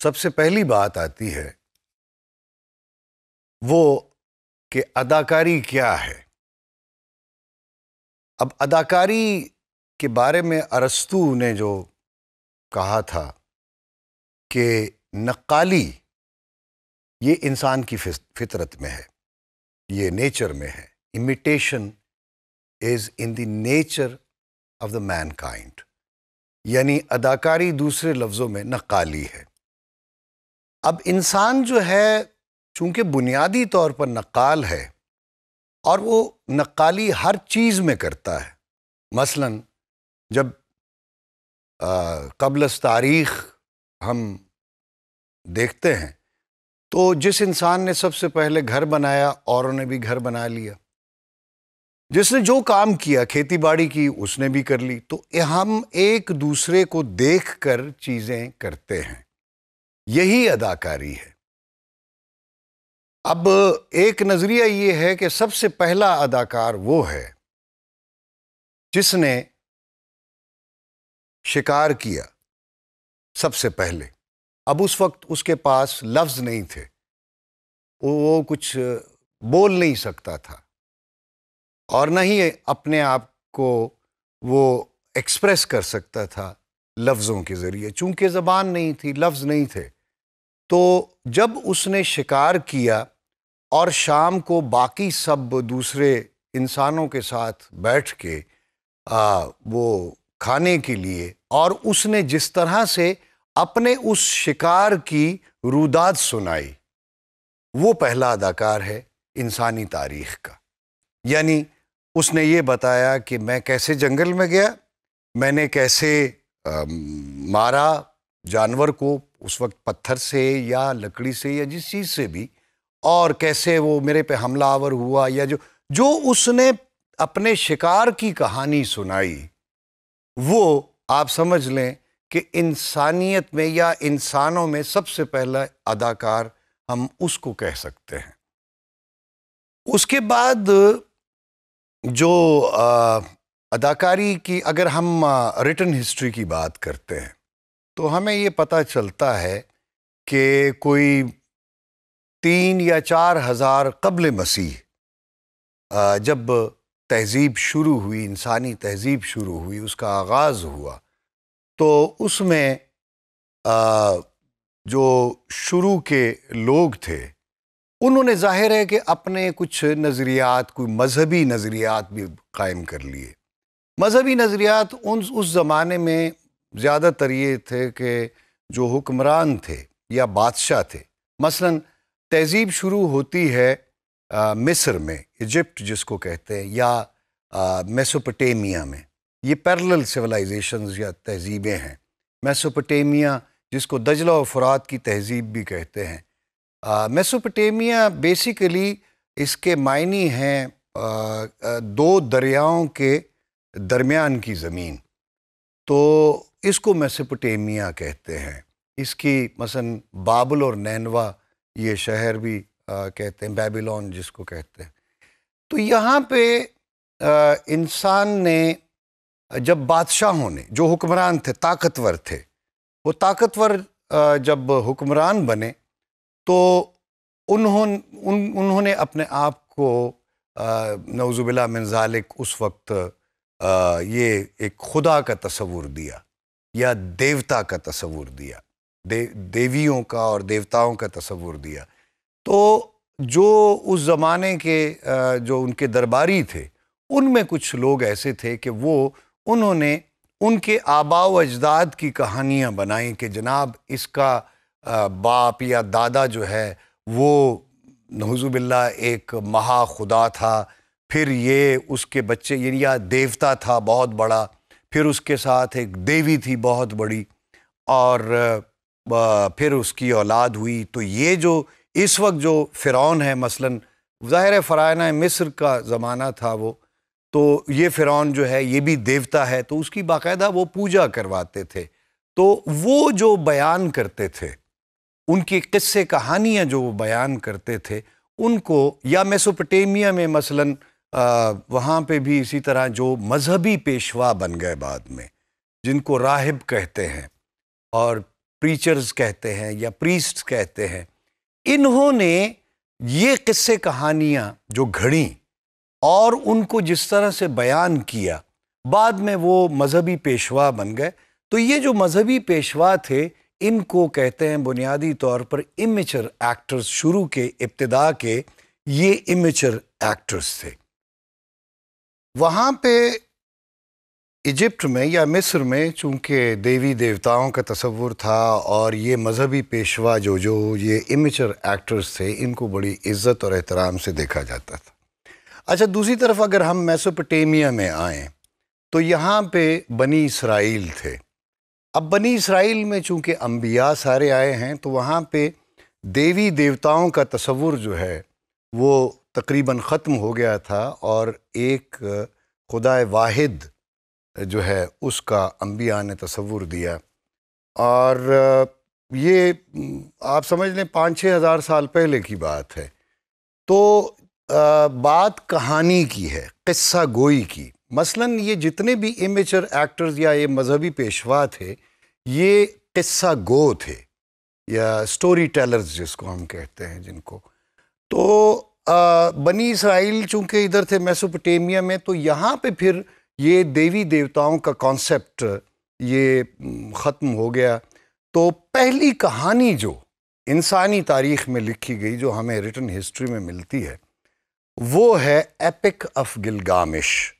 सबसे पहली बात आती है वो कि अदाकारी क्या है। अब अदाकारी के बारे में अरस्तु ने जो कहा था कि नक्काली ये इंसान की फितरत में है, ये नेचर में है। Imitation is in the nature of the mankind यानी अदाकारी दूसरे लफ्ज़ों में नक्काली है। अब इंसान जो है, चूँकि बुनियादी तौर पर नक्काल है और वो नक्काली हर चीज़ में करता है। मसलन, जब कबल तारीख हम देखते हैं तो जिस इंसान ने सबसे पहले घर बनाया औरों ने भी घर बना लिया। जिसने जो काम किया खेती बाड़ी की, उसने भी कर ली। तो हम एक दूसरे को देख कर चीज़ें करते हैं। यही अदाकारी है। अब एक नज़रिया ये है कि सबसे पहला अदाकार वो है, जिसने शिकार किया सबसे पहले। अब उस वक्त उसके पास लफ्ज़ नहीं थे। वो कुछ बोल नहीं सकता था। और ना ही अपने आप को वो एक्सप्रेस कर सकता था लफ्ज़ों के ज़रिए, चूँकि ज़बान नहीं थी, लफ्ज़ नहीं थे। तो जब उसने शिकार किया और शाम को बाकी सब दूसरे इंसानों के साथ बैठ के आ, वो खाने के लिए और उसने जिस तरह से अपने उस शिकार की रुदाद सुनाई वो पहला अदाकार है इंसानी तारीख का। यानी उसने ये बताया कि मैं कैसे जंगल में गया मैंने कैसे आ, मारा जानवर को उस वक्त पत्थर से या लकड़ी से या जिस चीज़ से भी और कैसे वो मेरे पे हमलावर हुआ या जो जो उसने अपने शिकार की कहानी सुनाई वो आप समझ लें कि इंसानियत में या इंसानों में सबसे पहला अदाकार हम उसको कह सकते हैं। उसके बाद जो आ, अदाकारी की अगर हम रिटर्न हिस्ट्री की बात करते हैं तो हमें ये पता चलता है कि कोई तीन या चार हज़ार कबल मसीह जब तहज़ीब शुरू हुई, इंसानी तहज़ीब शुरू हुई, उसका आगाज़ हुआ तो उसमें जो शुरू के लोग थे, उन्होंने ज़ाहिर है कि अपने कुछ नज़रियात, कोई मजहबी नज़रियात भी कायम कर लिए। मजहबी नज़रियात उन, उस ज़माने में ज़्यादातर ये थे कि जो हुक्मरान थे या बादशाह थे। मसलन तहज़ीब शुरू होती है आ, मिस्र में इजिप्ट जिसको कहते हैं या मेसोपोटेमिया में। ये पैरेलल सिविलाइजेशंस या तहजीबें हैं। मेसोपोटेमिया जिसको दजला और फरात की तहजीब भी कहते हैं। मेसोपोटेमिया बेसिकली इसके मायनी हैं दो दरियाओं के दरमियान की ज़मीन। तो इसको मेसोपोटेमिया कहते हैं। इसकी मसन बाबुल और नैनवा ये शहर भी आ, कहते हैं बेबीलोन जिसको कहते हैं। तो यहाँ पे इंसान ने जब बादशाहों ने जो हुक्मरान थे ताकतवर थे वो ताकतवर आ, जब हुक्मरान बने तो उन्होंने उन, उन्होंने अपने आप को नवजुबिल्ला मंजालिक उस वक्त आ, ये एक खुदा का तस्वुर दिया। या देवता का तस्वुर दिया दे, देवियों का और देवताओं का तस्वुर दिया। तो जो उस ज़माने के जो उनके दरबारी थे उनमें कुछ लोग ऐसे थे कि वो उन्होंने उनके आबा अजदाद की कहानियाँ बनाई कि जनाब इसका बाप या दादा जो है वो नहजुबिल्ला एक महा खुदा था फिर ये उसके बच्चे या देवता था बहुत बड़ा। फिर उसके साथ एक देवी थी बहुत बड़ी, और फिर उसकी औलाद हुई। तो ये जो, इस वक्त जो फ़िरौन है मसलन, ज़ाहिर फ़राना मिस्र का ज़माना था वो तो ये फ़िरौन जो है, ये भी देवता है तो उसकी बाकायदा वो पूजा करवाते थे। तो वो जो बयान करते थे, उनकी किस्से कहानियाँ जो वो बयान करते थे, उनको, या मेसोपटेमिया में मसलन वहाँ पे भी इसी तरह जो मजहबी पेशवा बन गए बाद में, जिनको राहिब कहते हैं और प्रीचर्स कहते हैं या प्रीस्ट कहते हैं, इन्होंने ये किस्से कहानियाँ जो घड़ी और उनको जिस तरह से बयान किया, बाद में वो मजहबी पेशवा बन गए। तो ये जो मजहबी पेशवा थे, इनको कहते हैं बुनियादी तौर पर इमेचर एक्टर्स शुरू के इब्तदा के ये इमेचर एक्टर्स थे। वहाँ पे इजिप्ट में या मिस्र में चूँकि देवी देवताओं का तस्वुर था और ये मजहबी पेशवा जो जो ये इमेचर एक्टर्स थे, इनको बड़ी इज़्ज़त और एहतराम से देखा जाता था। अच्छा दूसरी तरफ़ अगर हम मैसोपोटेमिया में आएँ तो यहाँ पे बनी इसराइल थे। अब बनी इसराइल में चूँकि अम्बिया सारे आए हैं तो वहाँ पे देवी देवताओं का तस्वुर जो है, वो तकरीबन ख़त्म हो गया था और एक खुदा वाहिद जो है उसका अम्बिया ने तस्वुर दिया। और ये आप समझ लें पाँच छः हज़ार साल पहले की बात है। तो बात कहानी की है किस्सा गोई की। मसलन ये जितने भी इमेचर एक्टर्स या ये मजहबी पेशवा थे ये किस्सा गो थे या स्टोरी टेलर्स जिसको हम कहते हैं जिनको। तो आ, बनी इसराइल चूँकि इधर थे मैसोपोटेमिया में तो यहाँ पे फिर ये देवी देवताओं का कॉन्सेप्ट ये ख़त्म हो गया। तो पहली कहानी जो इंसानी तारीख में लिखी गई, जो हमें रिटर्न हिस्ट्री में मिलती है, वो है एपिक ऑफ़ गिलगामिश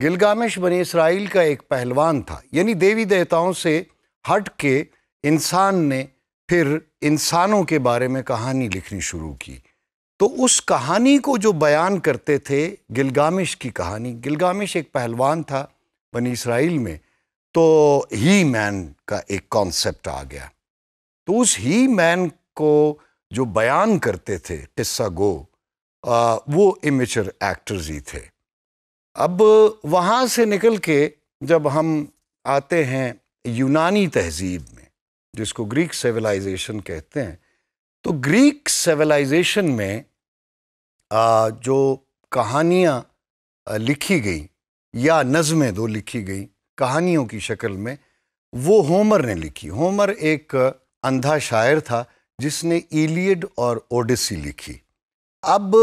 गिलगामिश बनी इसराइल का एक पहलवान था, यानी देवी देवताओं से हट के इंसान ने फिर इंसानों के बारे में कहानी लिखनी शुरू की। तो उस कहानी को जो बयान करते थे गिलगामिश की कहानी गिलगामिश एक पहलवान था बनी इसराइल में तो ही मैन का एक कॉन्सेप्ट आ गया। तो उस ही मैन को जो बयान करते थे किस्सा गो आ, वो इमेचर एक्टर्स ही थे। अब वहाँ से निकल के जब हम आते हैं यूनानी तहजीब में जिसको ग्रीक सिविलाइजेशन कहते हैं तो ग्रीक सिविलाइजेशन में आ, जो कहानियाँ लिखी गई या नज़में दो लिखी गई कहानियों की शक्ल में वो होमर ने लिखी। होमर एक अंधा शायर था जिसने इलियड और ओडिसी लिखी। अब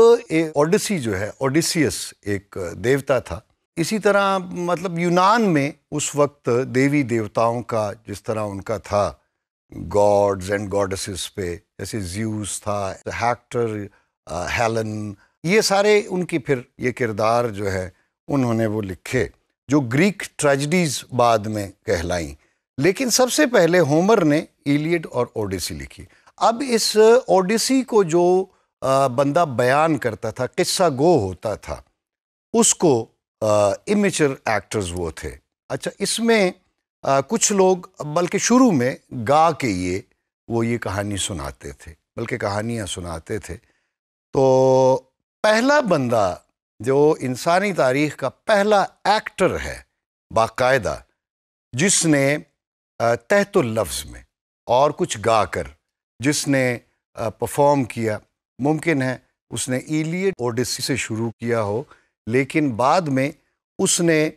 ओडिसी जो है ओडिसियस एक देवता था। इसी तरह मतलब यूनान में उस वक्त देवी देवताओं का जिस तरह उनका था गॉड्स एंड गॉडेसेस पे, जैसे ज्यूस था हैक्टर हेलन ये सारे उनकी फिर ये किरदार जो है, उन्होंने वो लिखे, जो ग्रीक ट्रेजडीज बाद में कहलाई। लेकिन सबसे पहले होमर ने इलियड और ओडिसी लिखी। अब इस ओडिसी को जो बंदा बयान करता था, किस्सा गो होता था, उसको इमेचर एक्टर्स वो थे। अच्छा इसमें आ, कुछ लोग बल्कि शुरू में गा के ये वो ये कहानी सुनाते थे बल्कि कहानियाँ सुनाते थे। तो पहला बंदा जो इंसानी तारीख का पहला एक्टर है बाकायदा जिसने तहतुल लफ्ज़ में और कुछ गा कर जिसने परफॉर्म किया मुमकिन है उसने इलियड ओडिसी से शुरू किया हो लेकिन बाद में उसने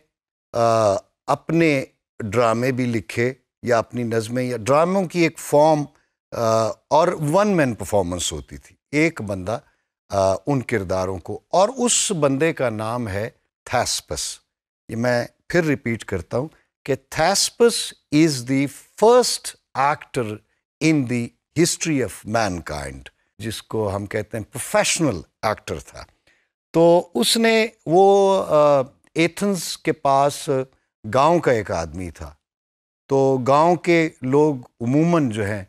आ, अपने ड्रामे भी लिखे या अपनी नज़में या ड्रामों की एक फॉर्म और वन मैन परफॉर्मेंस होती थी। एक बंदा आ, उन किरदारों को और उस बंदे का नाम है थैस्पस ये मैं फिर रिपीट करता हूँ कि Thespis is the first actor in the history of mankind जिसको हम कहते हैं प्रोफेशनल एक्टर था। तो उसने वो एथेंस के पास गाँव का एक आदमी था। तो गाँव के लोग उमूमन जो है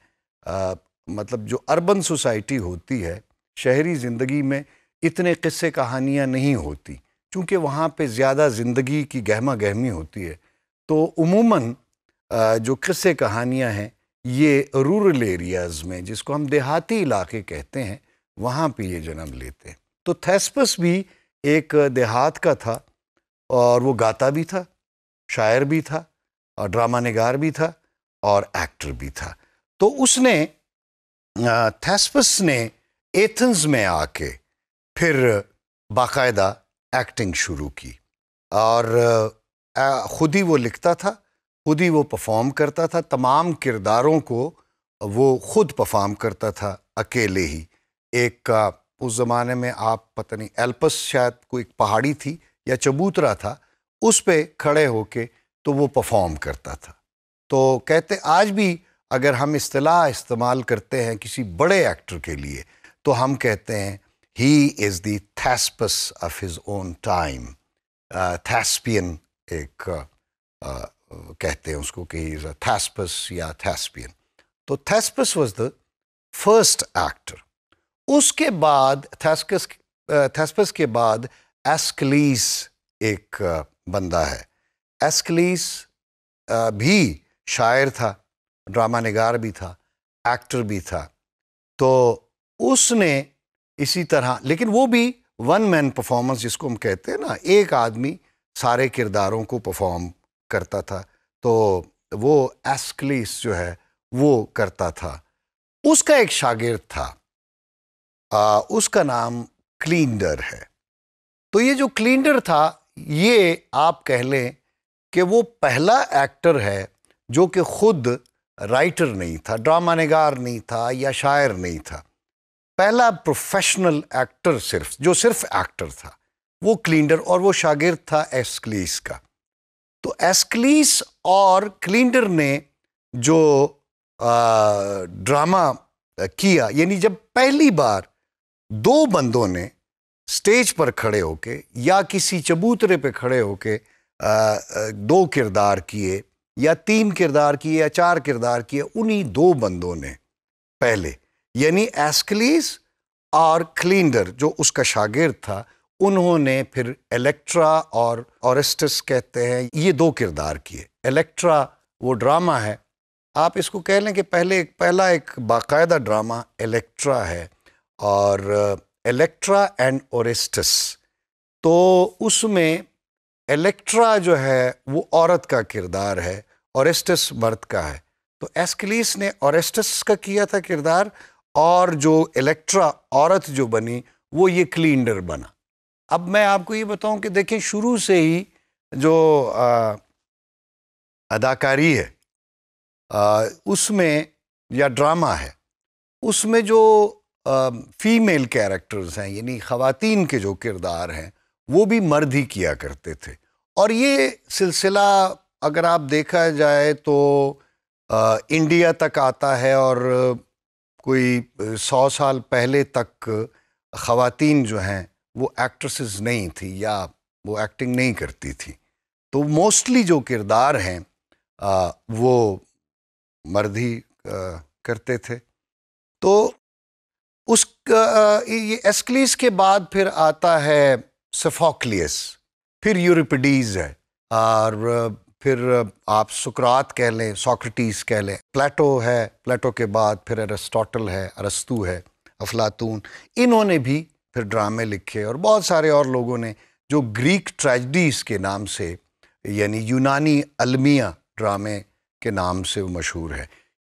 मतलब जो अर्बन सोसाइटी होती है, शहरी ज़िंदगी में इतने किस्से कहानियाँ नहीं होती, क्योंकि वहाँ पे ज़्यादा ज़िंदगी की गहमा गहमी होती है। तो उमूमन जो किस्से कहानियाँ हैं, ये रूरल एरियाज़ में, जिसको हम देहाती इलाके कहते हैं, वहाँ पे ये जन्म लेते हैं। तो थेस्पस भी एक देहात का था, और वो गाता भी था। शायर भी था, और ड्रामा निगार भी था, और एक्टर भी था। तो उसने थेस्पस ने एथेंस में आके फिर बाकायदा एक्टिंग शुरू की। और ख़ुद ही वो लिखता था, खुद ही वो परफॉर्म करता था, तमाम किरदारों को वो खुद परफॉर्म करता था अकेले ही। एक उस ज़माने में आप पता नहीं, एल्पस शायद कोई पहाड़ी थी या चबूतरा था उस पर खड़े होके तो वो परफॉर्म करता था। तो कहते आज भी अगर हम असलाह इस्तेमाल करते हैं किसी बड़े एक्टर के लिए तो हम कहते हैं he is the Thespis of his own time thespian एक uh, कहते हैं उसको कि इज़ अ थैस्पस या थैस्पियन तो Thespis was the first actor उसके बाद थैस्कस थैस्पस के बाद एस्कलीस एक बंदा है। एस्कलीस भी शायर था ड्रामा निगार भी था एक्टर भी था। तो उसने इसी तरह लेकिन वो भी वन मैन परफॉर्मेंस जिसको हम कहते हैं ना एक आदमी सारे किरदारों को परफॉर्म करता था। तो वो एस्कलीस जो है वो करता था। उसका एक शागिर्द था। आ, उसका नाम क्लींडर है। तो ये जो क्लींडर था ये आप कह लें कि वो पहला एक्टर है जो कि खुद राइटर नहीं था ड्रामा नगार नहीं था या शायर नहीं था। पहला प्रोफेशनल एक्टर सिर्फ़ जो सिर्फ़ एक्टर था वो क्लींडर और वो शागिर्द था एस्कलीस का। तो एस्कलीस और क्लींडर ने जो आ, ड्रामा किया यानी जब पहली बार दो बंदों ने स्टेज पर खड़े होके या किसी चबूतरे पे खड़े होके दो किरदार किए या तीन किरदार किए या चार किरदार किए, उन्हीं दो बंदों ने पहले, यानी एस्कलीस और क्लिंडर जो उसका शागिर्द था, उन्होंने फिर इलेक्ट्रा और ऑरेस्टस कहते हैं, ये दो किरदार किए। इलेक्ट्रा वो ड्रामा है। आप इसको कह लें कि पहले एक, पहला एक बाकायदा ड्रामा इलेक्ट्रा है और इलेक्ट्रा एंड ओरेस्टस तो उसमें इलेक्ट्रा जो है वो औरत का किरदार है ओरेस्टस मर्द का है। तो एस्कलीस ने ओरेस्टस का किया था किरदार और जो इलेक्ट्रा औरत जो बनी वो ये क्लींडर बना। अब मैं आपको ये बताऊँ कि देखें शुरू से ही जो आ, अदाकारी है आ, उसमें या ड्रामा है उसमें जो फीमेल कैरेक्टर्स हैं यानी ख़वातीन के जो किरदार हैं वो भी मर्द ही किया करते थे। और ये सिलसिला अगर आप देखा जाए तो आ, इंडिया तक आता है और कोई सौ साल पहले तक ख़वातीन जो हैं वो एक्ट्रेसेस नहीं थी या वो एक्टिंग नहीं करती थी। तो मोस्टली जो किरदार हैं वो मर्द ही करते थे। तो उस ये एस्कलीस के बाद फिर आता है सफोक्लियस, फिर यूरिपिडीज है, और फिर आप सुकरात कह लें, सोक्रेटिस कह लें, प्लेटो है, प्लेटो के बाद फिर अरस्टोटल है, अरस्तु है, अफलातून, इन्होंने भी फिर ड्रामे लिखे, और बहुत सारे और लोगों ने जो ग्रीक ट्रेजडीज़ के नाम से, यानी यूनानी अलमिया ड्रामे के नाम से वो मशहूर है।